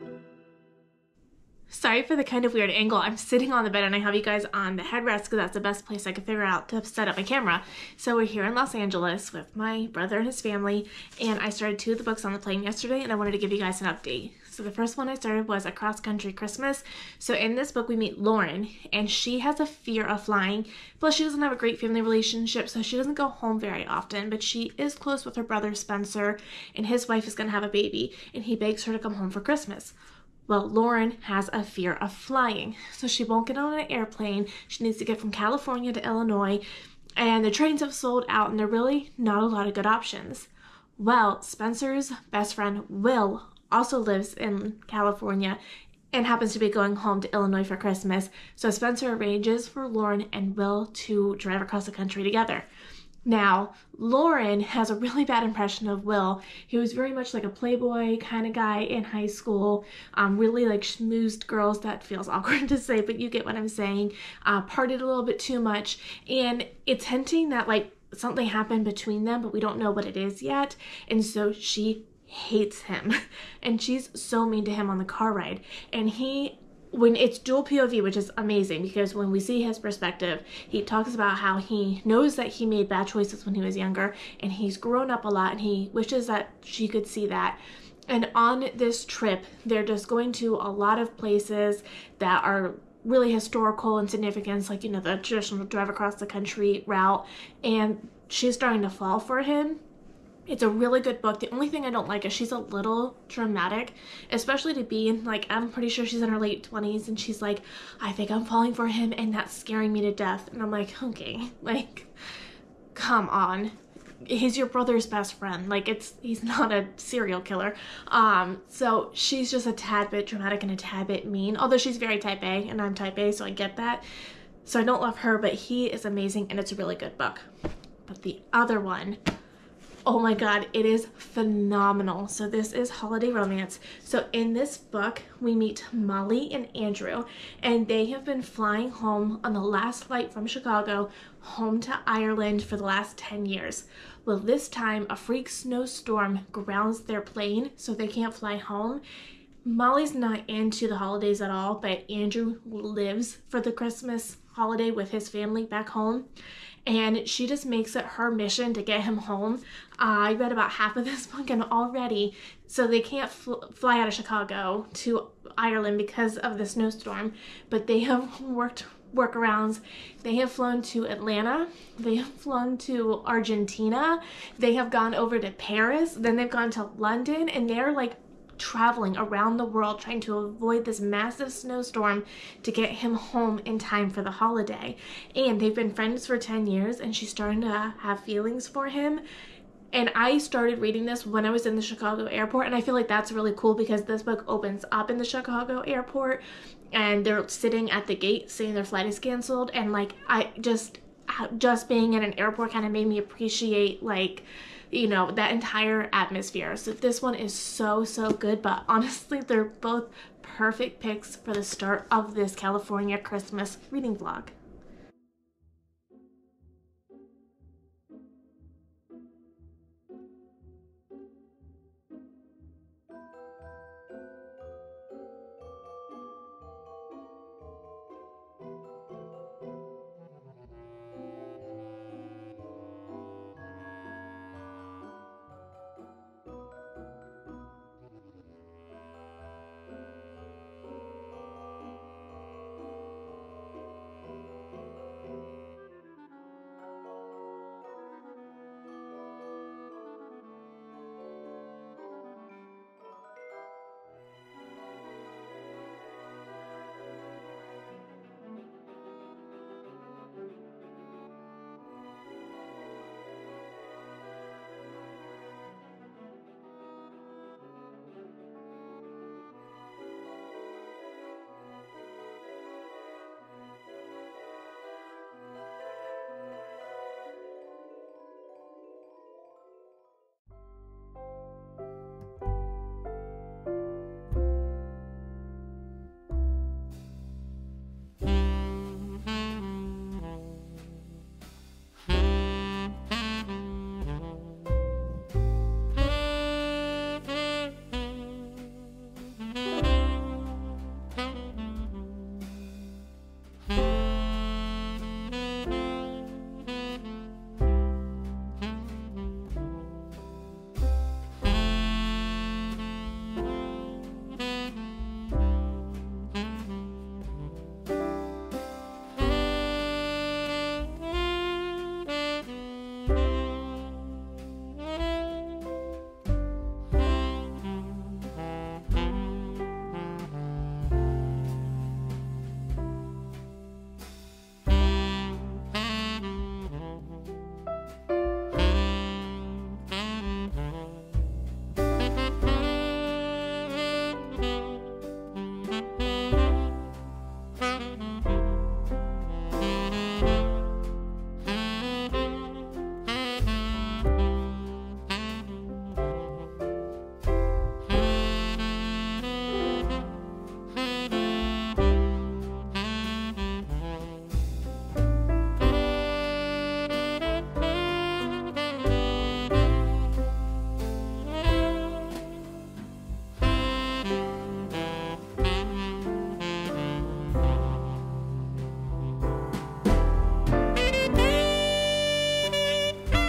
Música Sorry for the kind of weird angle. I'm sitting on the bed and I have you guys on the headrest because that's the best place I could figure out to set up my camera. So we're here in Los Angeles with my brother and his family and I started two of the books on the plane yesterday and I wanted to give you guys an update. So the first one I started was A Cross Country Christmas. So in this book we meet Lauren and she has a fear of flying. Plus she doesn't have a great family relationship so she doesn't go home very often but she is close with her brother Spencer and his wife is going to have a baby and he begs her to come home for Christmas. Well, Lauren has a fear of flying, so she won't get on an airplane. She needs to get from California to Illinois, and the trains have sold out, and there are really not a lot of good options. Well, Spencer's best friend, Will, also lives in California and happens to be going home to Illinois for Christmas, so Spencer arranges for Lauren and Will to drive across the country together. Now, Lauren has a really bad impression of Will. He was very much like a playboy kind of guy in high school, um, really like schmoozed girls. That feels awkward to say, but you get what I'm saying. Uh, partied a little bit too much, and it's hinting that like something happened between them, but we don't know what it is yet. And so she hates him, and she's so mean to him on the car ride. And he when it's dual POV, which is amazing because when we see his perspective, he talks about how he knows that he made bad choices when he was younger and he's grown up a lot and he wishes that she could see that. And on this trip, they're just going to a lot of places that are really historical and significance, like, you know, the traditional drive across the country route. And she's starting to fall for him it's a really good book. The only thing I don't like is she's a little dramatic, especially to be in like I'm pretty sure she's in her late 20s and she's like, I think I'm falling for him and that's scaring me to death. And I'm like, okay, like come on. He's your brother's best friend. Like it's he's not a serial killer. Um, so she's just a tad bit dramatic and a tad bit mean. Although she's very type A and I'm type A, so I get that. So I don't love her, but he is amazing and it's a really good book. But the other one Oh my god, it is phenomenal. So this is Holiday Romance. So in this book, we meet Molly and Andrew, and they have been flying home on the last flight from Chicago home to Ireland for the last 10 years. Well, this time a freak snowstorm grounds their plane so they can't fly home. Molly's not into the holidays at all, but Andrew lives for the Christmas holiday with his family back home and she just makes it her mission to get him home. Uh, I read about half of this book and already, so they can't fl- fly out of Chicago to Ireland because of the snowstorm, but they have worked workarounds. They have flown to Atlanta, they have flown to Argentina, they have gone over to Paris, then they've gone to London, and they're like traveling around the world trying to avoid this massive snowstorm to get him home in time for the holiday. And they've been friends for 10 years and she's starting to have feelings for him. And I started reading this when I was in the Chicago airport, and I feel like that's really cool because this book opens up in the Chicago airport and they're sitting at the gate saying their flight is canceled. And like, I just, just being in an airport kind of made me appreciate like you know, that entire atmosphere. So this one is so, so good, but honestly, they're both perfect picks for the start of this California Christmas reading vlog.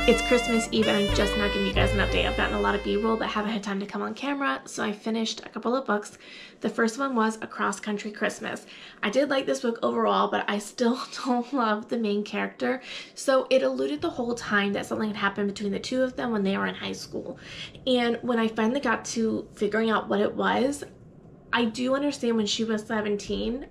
It's Christmas Eve and I'm just now giving you guys an update. I've gotten a lot of b-roll but haven't had time to come on camera, so I finished a couple of books. The first one was A Cross Country Christmas. I did like this book overall, but I still don't love the main character. So it alluded the whole time that something had happened between the two of them when they were in high school. And when I finally got to figuring out what it was, I do understand when she was 17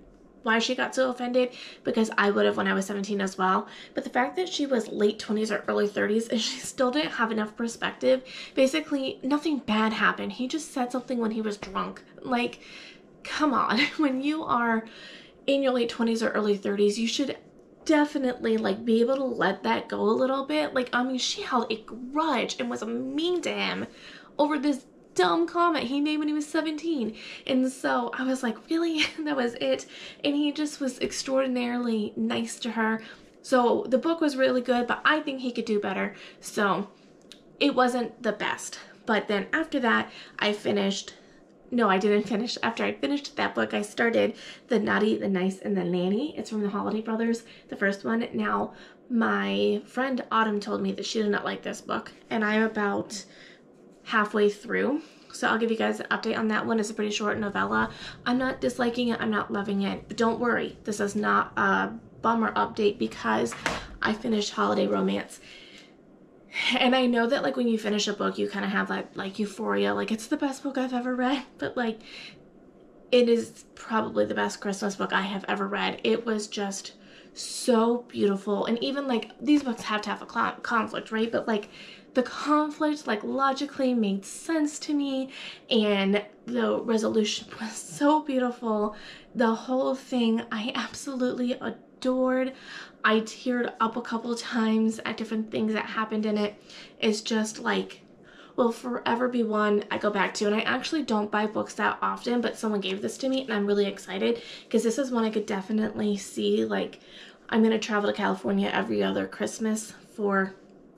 why she got so offended because I would have when I was 17 as well. But the fact that she was late 20s or early 30s and she still didn't have enough perspective, basically nothing bad happened. He just said something when he was drunk. Like, come on. When you are in your late 20s or early 30s, you should definitely like be able to let that go a little bit. Like, I mean, she held a grudge and was mean to him over this dumb comment he made when he was 17. And so I was like, really? that was it. And he just was extraordinarily nice to her. So the book was really good, but I think he could do better. So it wasn't the best. But then after that, I finished no, I didn't finish. After I finished that book, I started The Naughty, the Nice, and the Nanny. It's from the Holiday Brothers, the first one. Now, my friend Autumn told me that she did not like this book, and I'm about halfway through. So I'll give you guys an update on that one. It's a pretty short novella. I'm not disliking it. I'm not loving it. But don't worry. This is not a bummer update because I finished Holiday Romance. And I know that like when you finish a book, you kind of have that like euphoria. Like it's the best book I've ever read. But like it is probably the best Christmas book I have ever read. It was just so beautiful. And even like these books have to have a conflict, right? But like the conflict like logically made sense to me and the resolution was so beautiful. The whole thing I absolutely adored. I teared up a couple times at different things that happened in it. It's just like will forever be one I go back to. And I actually don't buy books that often, but someone gave this to me and I'm really excited because this is one I could definitely see. Like, I'm going to travel to California every other Christmas for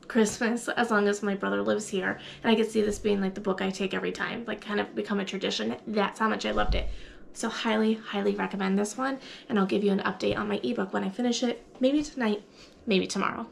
Christmas as long as my brother lives here. And I could see this being like the book I take every time, like kind of become a tradition. That's how much I loved it. So highly, highly recommend this one. And I'll give you an update on my ebook when I finish it. Maybe tonight, maybe tomorrow.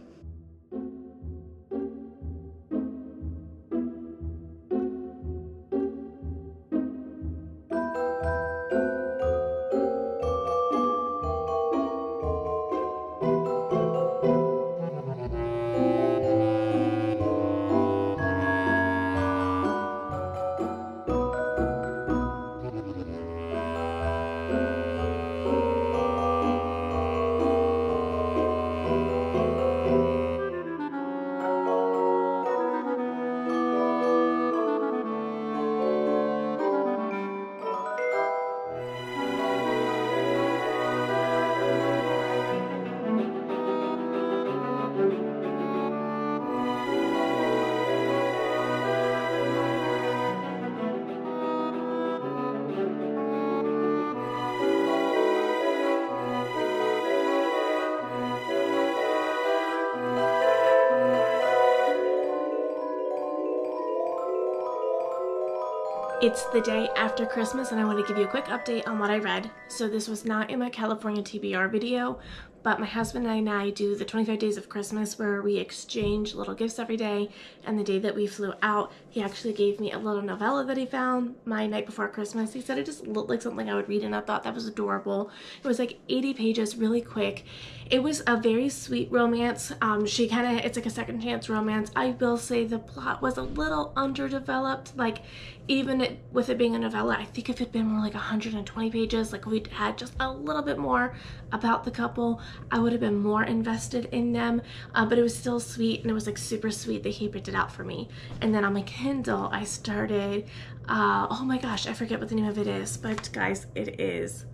It's the day after Christmas and I want to give you a quick update on what I read. So this was not in my California TBR video, but my husband and I do the 25 days of Christmas where we exchange little gifts every day. And the day that we flew out, he actually gave me a little novella that he found My Knight Before Christmas. He said it just looked like something I would read and I thought that was adorable. It was like 80 pages, really quick. It was a very sweet romance. Um, she kind of, it's like a second chance romance. I will say the plot was a little underdeveloped. Like even it, with it being a novella, I think if it had been more like 120 pages, like we'd had just a little bit more about the couple, I would have been more invested in them. Uh, but it was still sweet and it was like super sweet that he picked it out for me. And then on my Kindle, I started, uh, oh my gosh, I forget what the name of it is, but guys, it is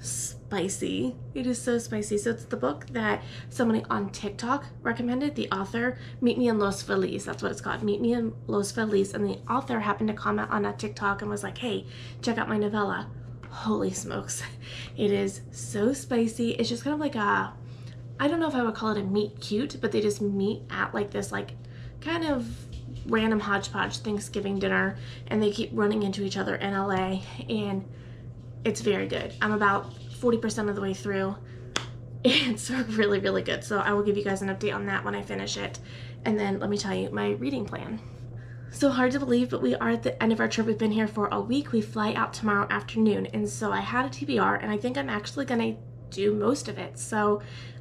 spicy. It is so spicy. So it's the book that somebody on TikTok recommended, the author, Meet Me in Los Feliz. That's what it's called, Meet Me in Los Feliz. And the author happened to comment on a TikTok and was like, hey, check out my novella. Holy smokes. It is so spicy. It's just kind of like a, I don't know if I would call it a meet cute, but they just meet at like this like kind of random hodgepodge Thanksgiving dinner and they keep running into each other in LA and it's very good. I'm about 40% of the way through. It's really, really good. So I will give you guys an update on that when I finish it. and then let me tell you my reading plan. So hard to believe, but we are at the end of our trip. We've been here for a week. We fly out tomorrow afternoon. And so I had a TBR, and I think I'm actually going to do most of it. So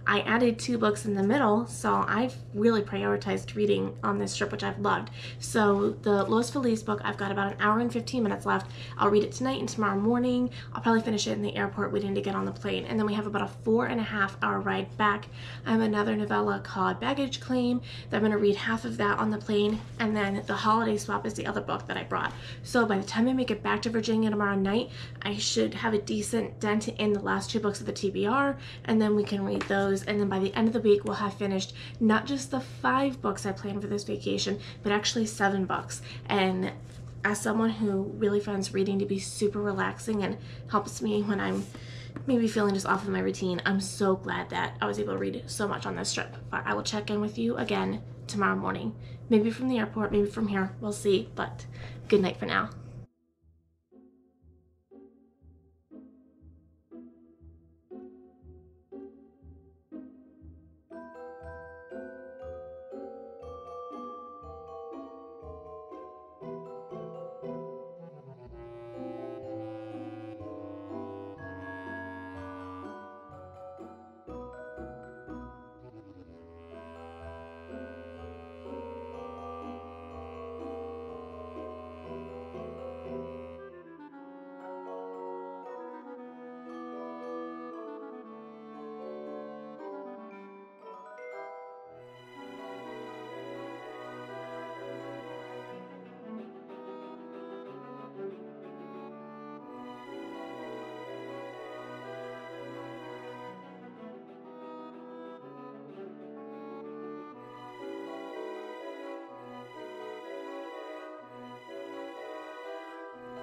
I added two books in the middle, so I've really prioritized reading on this trip, which I've loved. So the Los Feliz book, I've got about an hour and 15 minutes left. I'll read it tonight and tomorrow morning. I'll probably finish it in the airport waiting to get on the plane. And then we have about a four and a half hour ride back. I have another novella called Baggage Claim that I'm going to read half of that on the plane. And then The Holiday Swap is the other book that I brought. So by the time I make it back to Virginia tomorrow night, I should have a decent dent in the last two books of the TBR, and then we can read those and then by the end of the week we'll have finished not just the five books I planned for this vacation, but actually seven books. And as someone who really finds reading to be super relaxing and helps me when I'm maybe feeling just off of my routine, I'm so glad that I was able to read so much on this trip. But I will check in with you again tomorrow morning. Maybe from the airport, maybe from here. We'll see. But good night for now.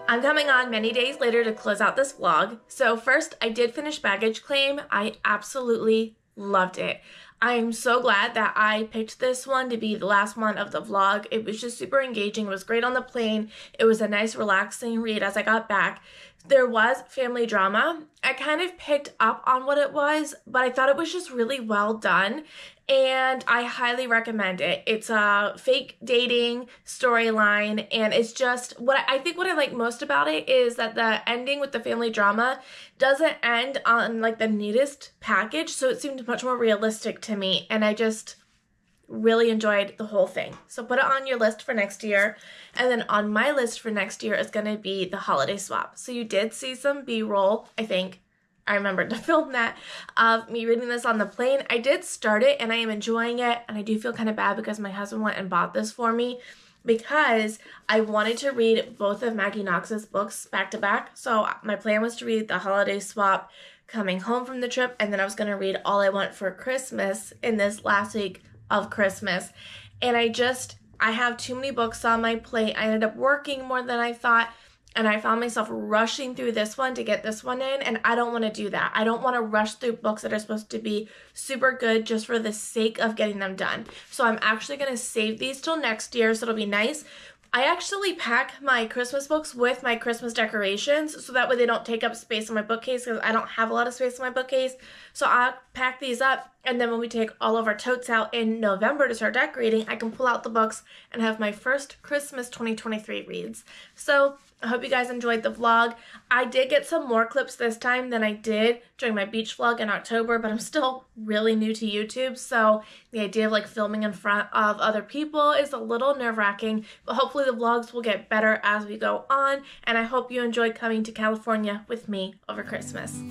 I'm coming on many days later to close out this vlog. So first, I did finish Baggage Claim. I absolutely loved it. I'm so glad that I picked this one to be the last one of the vlog. It was just super engaging. It was great on the plane. It was a nice relaxing read as I got back. There was family drama. I kind of picked up on what it was, but I thought it was just really well done and I highly recommend it. It's a fake dating storyline, and it's just what I think what I like most about it is that the ending with the family drama doesn't end on like the neatest package, so it seemed much more realistic to me, and I just really enjoyed the whole thing. So put it on your list for next year. And then on my list for next year is going to be the holiday swap. So you did see some B-roll, I think, I remembered to film that of me reading this on the plane. I did start it and I am enjoying it. And I do feel kind of bad because my husband went and bought this for me because I wanted to read both of Maggie Knox's books back to back. So my plan was to read The Holiday Swap coming home from the trip, and then I was going to read All I Want for Christmas in this last week of Christmas. And I just, I have too many books on my plate. I ended up working more than I thought and I found myself rushing through this one to get this one in, and I don't want to do that. I don't want to rush through books that are supposed to be super good just for the sake of getting them done. So I'm actually going to save these till next year, so it'll be nice. I actually pack my Christmas books with my Christmas decorations so that way they don't take up space in my bookcase because I don't have a lot of space in my bookcase. So I'll pack these up and then when we take all of our totes out in November to start decorating, I can pull out the books and have my first Christmas 2023 reads. So I hope you guys enjoyed the vlog. I did get some more clips this time than I did during my beach vlog in October, but I'm still really new to YouTube, so the idea of like filming in front of other people is a little nerve-wracking, but hopefully the vlogs will get better as we go on, and I hope you enjoy coming to California with me over Christmas.